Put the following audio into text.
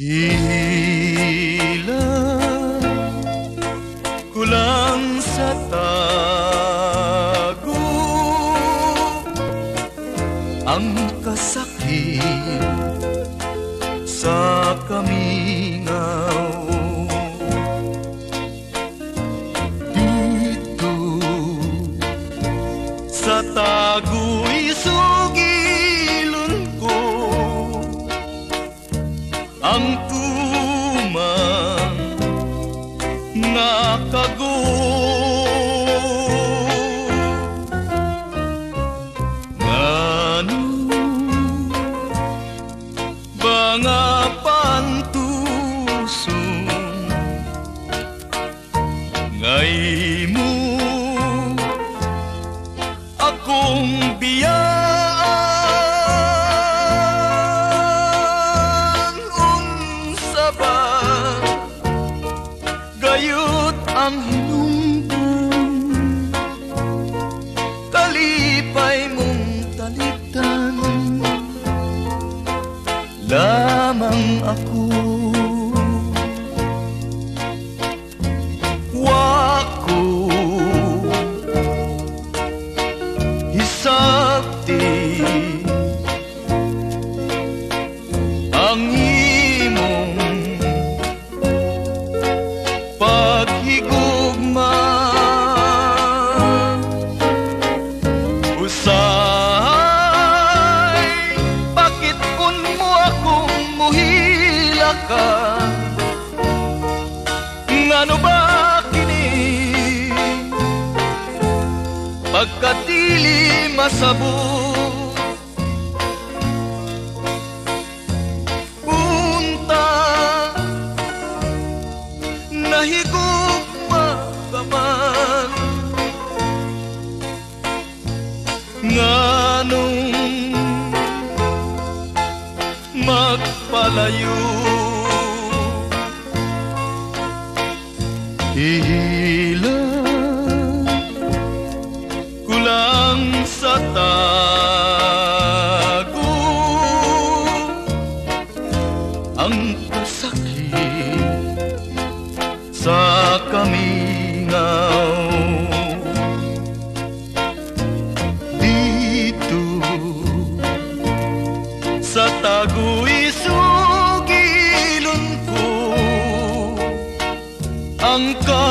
Ilan kulang sa tago. Ang kasakit sa kamingaw. Dito sa tago'y ba nga pantuson Ngay mo akong biyaan. Unsa ba gayot ang hinungdan Kalipay mong talitan Lamang ako Wako Hisabti Ang ka. Ngano ba kini? Pagkatili masabot Punta. Nahigugma ka man. Nganong magpalayo Ilan kulang sa tago. Ang kasakit sa kamingaw. Dito sa tago'y sugilon ko Ang ka